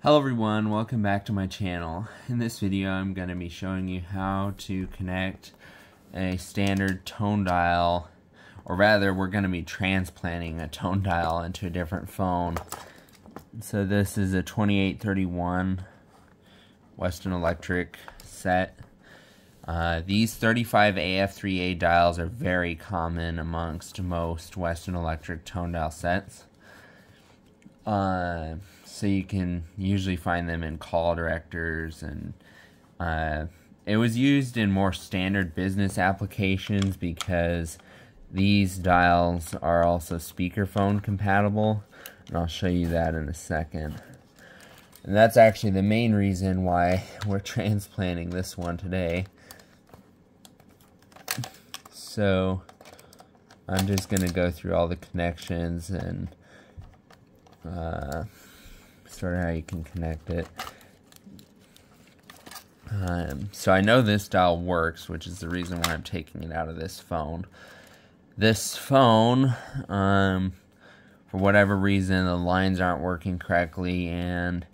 Hello everyone, welcome back to my channel. In this video I'm going to be showing you how to connect a standard tone dial, or rather we're going to be transplanting a tone dial into a different phone. So this is a 2831 Western Electric set. Uh, these 35 AF3A dials are very common amongst most Western Electric tone dial sets. Uh, so you can usually find them in call directors and uh, it was used in more standard business applications because these dials are also speakerphone compatible and I'll show you that in a second. And that's actually the main reason why we're transplanting this one today. So I'm just gonna go through all the connections and uh, sort of how you can connect it. Um, so I know this dial works, which is the reason why I'm taking it out of this phone. This phone, um, for whatever reason, the lines aren't working correctly, and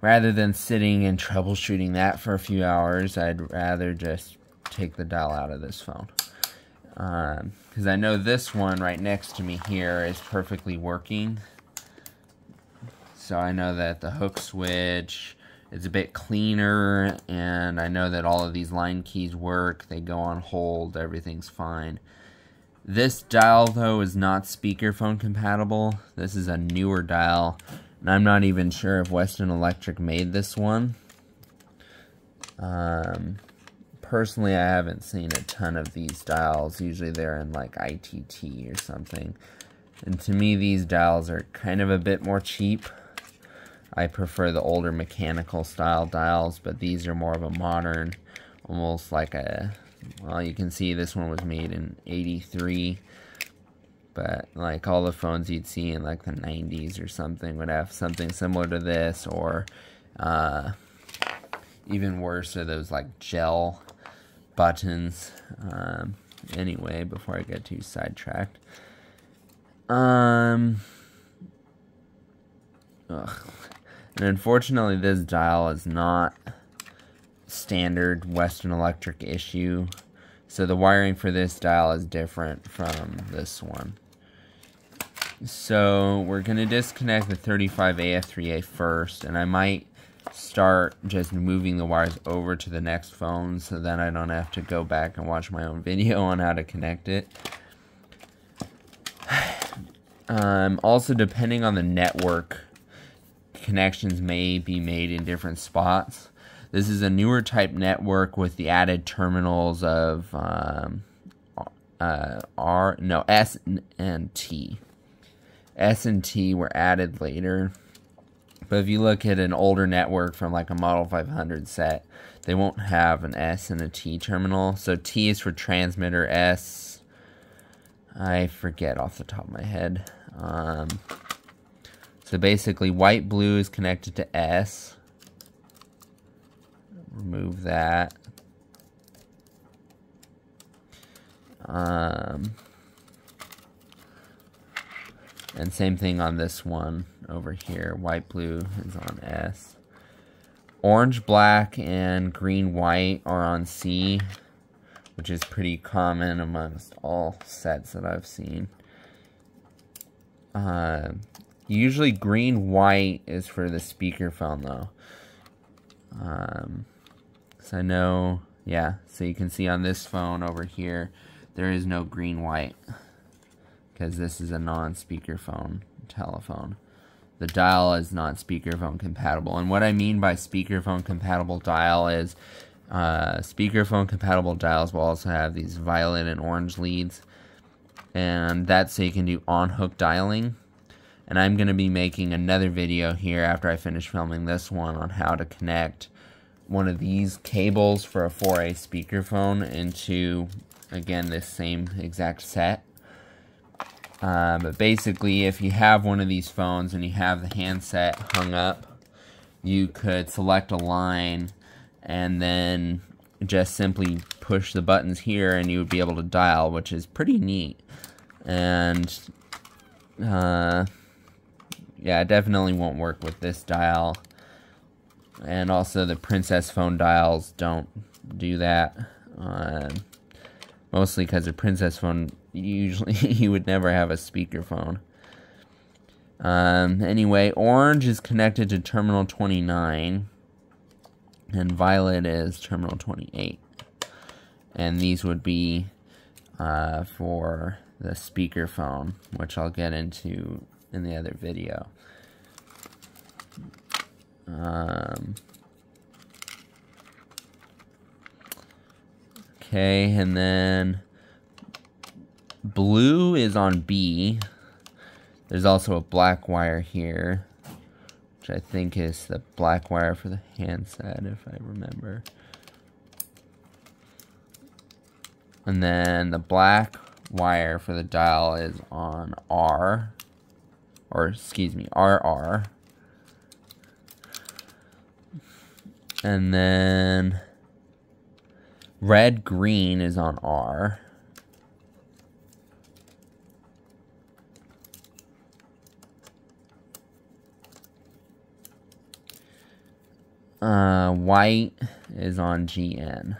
rather than sitting and troubleshooting that for a few hours, I'd rather just take the dial out of this phone. Because um, I know this one right next to me here is perfectly working. So I know that the hook switch is a bit cleaner and I know that all of these line keys work. They go on hold. Everything's fine. This dial though is not speakerphone compatible. This is a newer dial and I'm not even sure if Western Electric made this one. Um, personally, I haven't seen a ton of these dials. Usually they're in like ITT or something. And to me, these dials are kind of a bit more cheap. I prefer the older mechanical style dials, but these are more of a modern, almost like a, well, you can see this one was made in 83, but like all the phones you'd see in like the 90s or something would have something similar to this, or uh, even worse are those like gel buttons. Um, anyway, before I get too sidetracked. Um, ugh. And unfortunately, this dial is not standard Western Electric issue. So the wiring for this dial is different from this one. So we're going to disconnect the 35AF3A first. And I might start just moving the wires over to the next phone so then I don't have to go back and watch my own video on how to connect it. Um, also, depending on the network connections may be made in different spots. This is a newer type network with the added terminals of um, uh, R, no, S and T. S and T were added later. But if you look at an older network from like a Model 500 set, they won't have an S and a T terminal. So T is for transmitter, S, I forget off the top of my head. Um, so basically white blue is connected to S. Remove that. Um, and same thing on this one over here. White blue is on S. Orange, black, and green, white are on C, which is pretty common amongst all sets that I've seen. Uh, Usually green white is for the speakerphone though. Um, so I know, yeah, so you can see on this phone over here, there is no green white because this is a non-speakerphone telephone. The dial is not speakerphone compatible. And what I mean by speakerphone compatible dial is uh, speakerphone compatible dials will also have these violet and orange leads. And that's so you can do on-hook dialing and I'm going to be making another video here after I finish filming this one on how to connect one of these cables for a 4A speakerphone into, again, this same exact set. Uh, but basically, if you have one of these phones and you have the handset hung up, you could select a line and then just simply push the buttons here and you would be able to dial, which is pretty neat. And uh, yeah, it definitely won't work with this dial. and also the Princess phone dials don't do that. Uh, mostly because a Princess phone, usually you would never have a speakerphone. Um, anyway, orange is connected to terminal 29, and violet is terminal 28. And these would be uh, for the speakerphone, which I'll get into in the other video. Um, okay, and then blue is on B. There's also a black wire here, which I think is the black wire for the handset, if I remember. And then the black wire for the dial is on R, or excuse me, RR. And then red green is on R. Uh, white is on GN.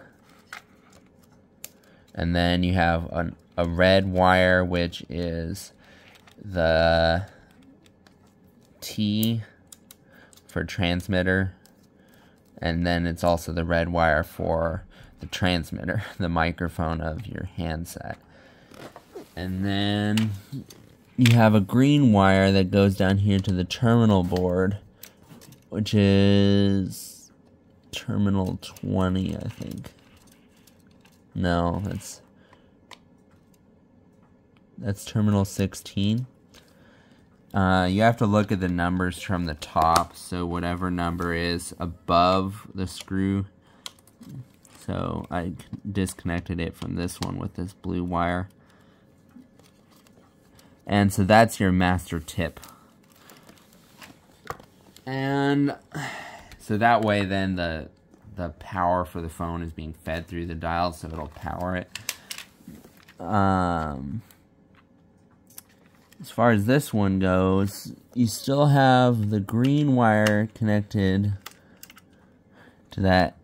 And then you have an, a red wire, which is the T for transmitter. And then it's also the red wire for the transmitter, the microphone of your handset. And then you have a green wire that goes down here to the terminal board, which is terminal 20, I think. No, that's that's terminal 16. Uh, you have to look at the numbers from the top, so whatever number is above the screw. So I disconnected it from this one with this blue wire. And so that's your master tip. And so that way then the the power for the phone is being fed through the dial, so it'll power it. Um, as far as this one goes, you still have the green wire connected to that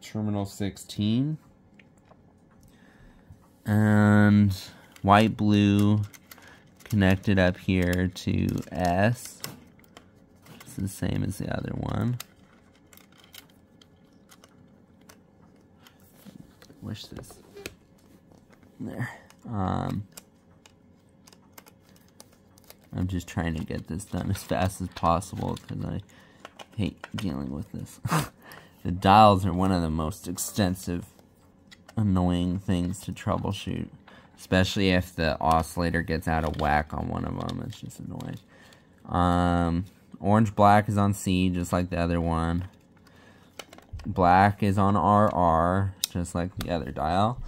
terminal 16 and white blue connected up here to S it's the same as the other one. Wish this there. Um, I'm just trying to get this done as fast as possible because I hate dealing with this. the dials are one of the most extensive, annoying things to troubleshoot. Especially if the oscillator gets out of whack on one of them. It's just annoying. Um, Orange black is on C, just like the other one. Black is on RR, just like the other dial.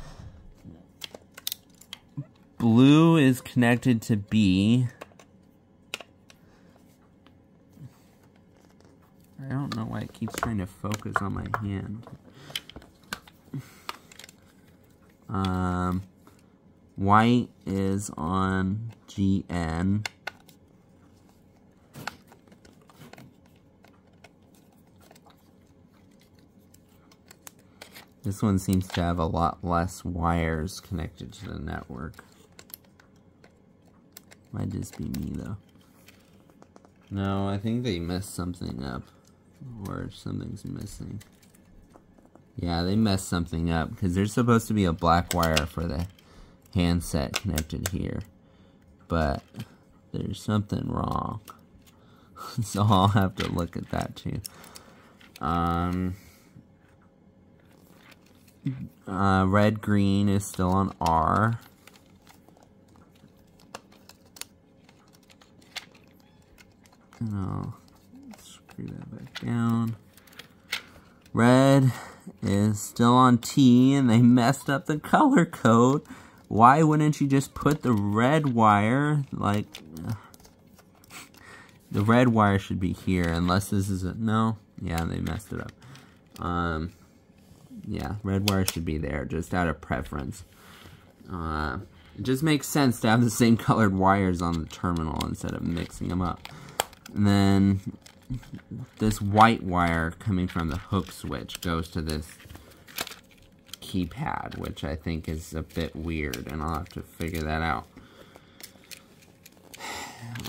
Blue is connected to B. I don't know why it keeps trying to focus on my hand. Um, white is on GN. This one seems to have a lot less wires connected to the network. Might just be me though. No, I think they messed something up. Or something's missing. Yeah, they messed something up because there's supposed to be a black wire for the handset connected here. But there's something wrong. so I'll have to look at that too. Um, uh, red green is still on R. And That back down. Red is still on T and they messed up the color code. Why wouldn't you just put the red wire, like, the red wire should be here, unless this is a, no, yeah, they messed it up. Um, yeah, red wire should be there, just out of preference. Uh, it just makes sense to have the same colored wires on the terminal instead of mixing them up. And then this white wire coming from the hook switch goes to this keypad, which I think is a bit weird, and I'll have to figure that out.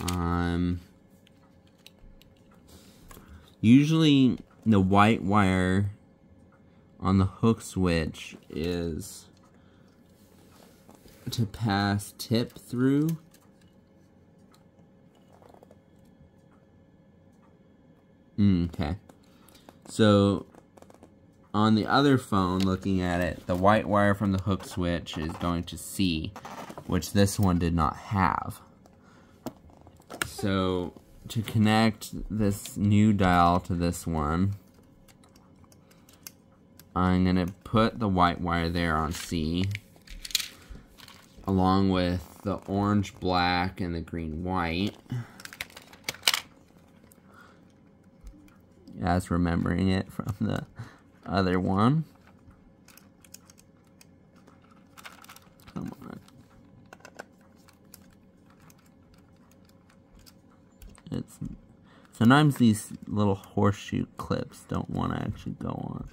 Um, usually the white wire on the hook switch is to pass tip through. Mm, okay. So on the other phone, looking at it, the white wire from the hook switch is going to C, which this one did not have. So to connect this new dial to this one, I'm going to put the white wire there on C, along with the orange black and the green white. As remembering it from the other one. Come on. It's sometimes these little horseshoe clips don't want to actually go on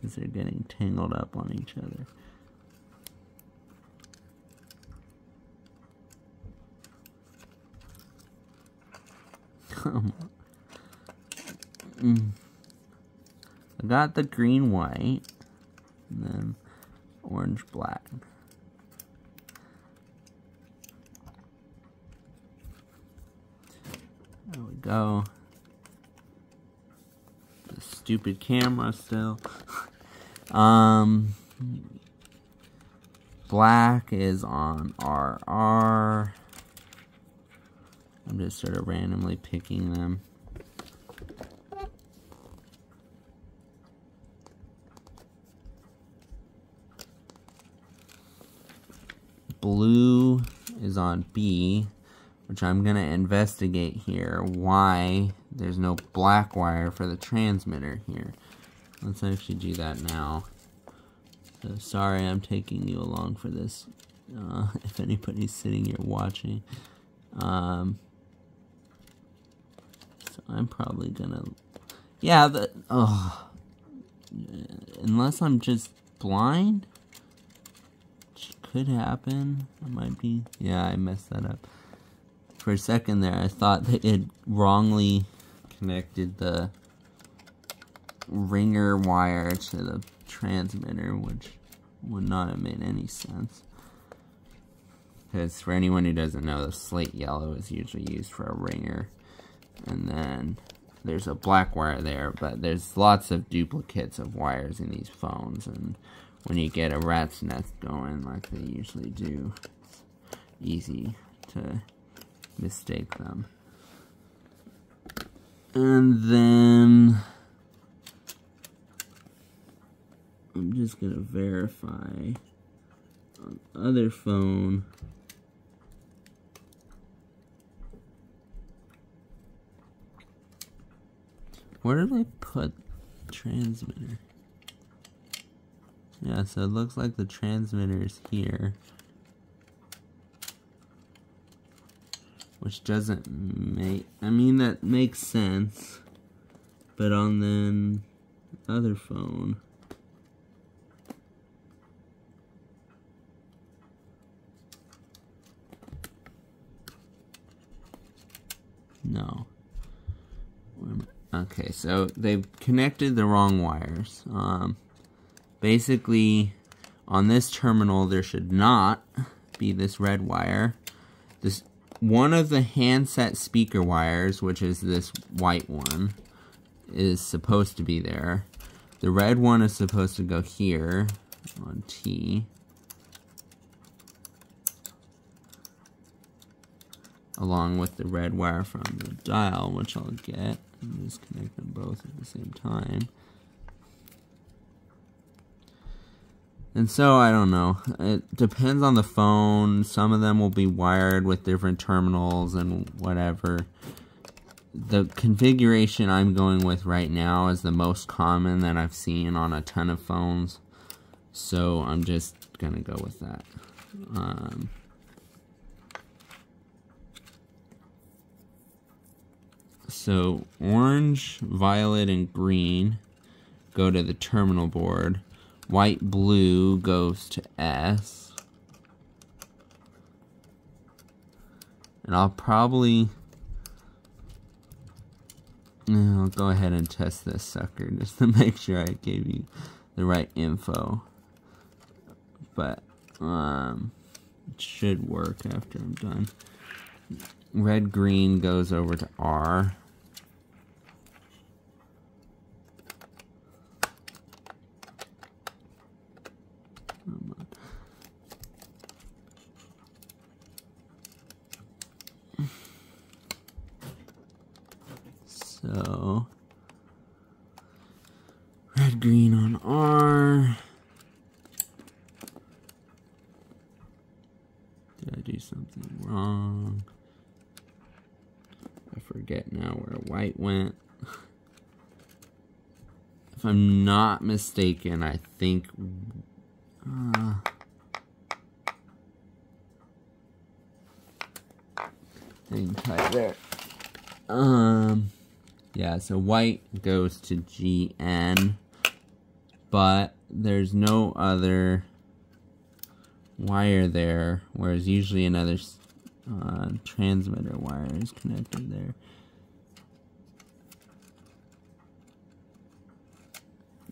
because they're getting tangled up on each other. Come on. Mm. I got the green white, and then orange black. There we go. The stupid camera still. um, black is on RR. I'm just sort of randomly picking them. Blue is on B, which I'm going to investigate here why there's no black wire for the transmitter here. Let's actually do that now. So sorry I'm taking you along for this, uh, if anybody's sitting here watching. Um, so I'm probably gonna, yeah, the, oh, unless I'm just blind, could happen. I might be. Yeah, I messed that up. For a second there, I thought that it wrongly connected the ringer wire to the transmitter, which would not have made any sense. Because for anyone who doesn't know, the slate yellow is usually used for a ringer. And then there's a black wire there, but there's lots of duplicates of wires in these phones. And when you get a rat's nest going like they usually do. Easy to mistake them. And then I'm just gonna verify on other phone where did I put transmitter? Yeah, so it looks like the transmitter is here. Which doesn't make, I mean that makes sense. But on the other phone. No. Okay, so they've connected the wrong wires. Um, basically on this terminal there should not be this red wire. This one of the handset speaker wires, which is this white one, is supposed to be there. The red one is supposed to go here on T. Along with the red wire from the dial, which I'll get. And Just connect them both at the same time. And so, I don't know. It depends on the phone. Some of them will be wired with different terminals and whatever. The configuration I'm going with right now is the most common that I've seen on a ton of phones. So, I'm just going to go with that. Um, So orange, violet, and green go to the terminal board. White, blue goes to S. And I'll probably... I'll go ahead and test this sucker just to make sure I gave you the right info. But, um, it should work after I'm done. Red, green goes over to R. So, red, green on R. Did I do something wrong? I forget now where white went. if I'm not mistaken, I think... Uh, hang tight there. Um... Yeah, so white goes to GN, but there's no other wire there, whereas usually another uh, transmitter wire is connected there.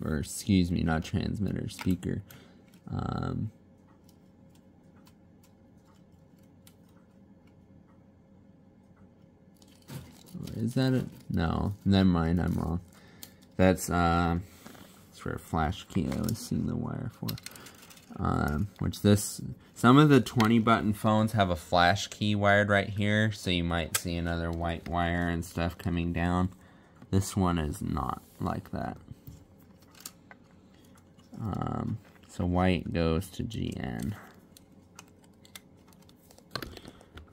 Or, excuse me, not transmitter, speaker. Um, Is that it? No, never mind, I'm wrong. That's, uh, that's for a flash key I was seeing the wire for. Um, which this, some of the 20 button phones have a flash key wired right here, so you might see another white wire and stuff coming down. This one is not like that. Um, so white goes to GN.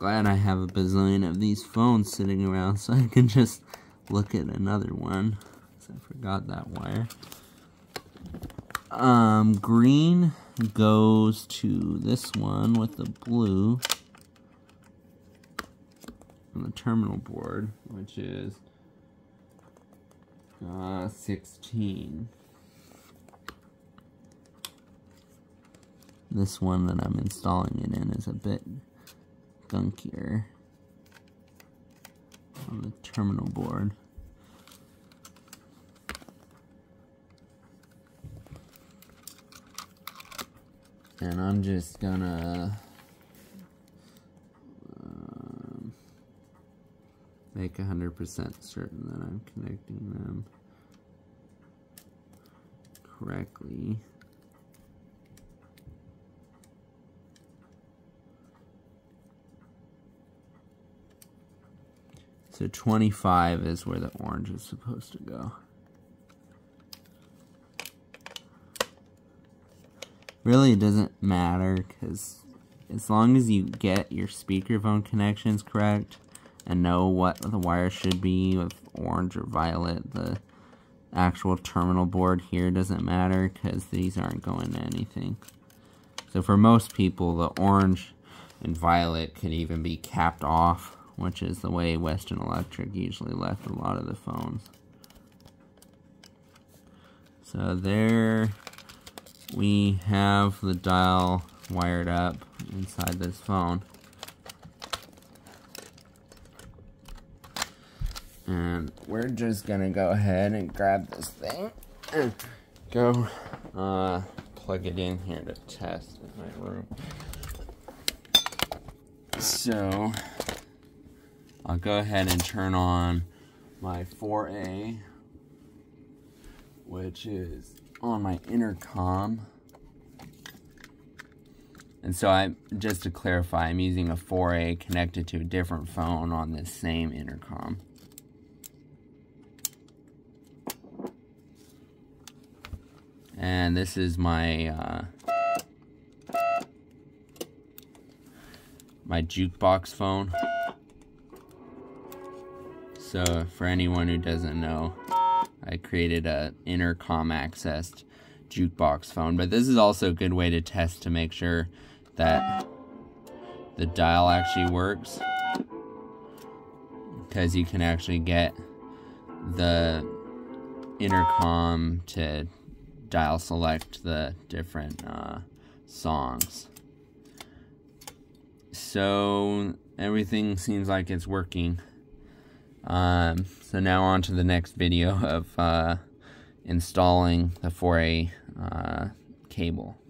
Glad I have a bazillion of these phones sitting around so I can just look at another one. I forgot that wire. Um, green goes to this one with the blue on the terminal board, which is uh, 16. This one that I'm installing it in is a bit gunkier on the terminal board. And I'm just gonna um, make 100% certain that I'm connecting them correctly. So 25 is where the orange is supposed to go. Really, it doesn't matter because as long as you get your speakerphone connections correct and know what the wire should be with orange or violet, the actual terminal board here doesn't matter because these aren't going to anything. So for most people, the orange and violet can even be capped off which is the way Western Electric usually left a lot of the phones. So there we have the dial wired up inside this phone. And we're just gonna go ahead and grab this thing and go uh, plug it in here to test in my room. So I'll go ahead and turn on my 4A, which is on my intercom. And so I just to clarify, I'm using a 4A connected to a different phone on this same intercom. And this is my uh, my jukebox phone. So for anyone who doesn't know, I created a intercom accessed jukebox phone. But this is also a good way to test to make sure that the dial actually works. because you can actually get the intercom to dial select the different uh, songs. So everything seems like it's working. Um, so now on to the next video of uh, installing the 4A uh, cable.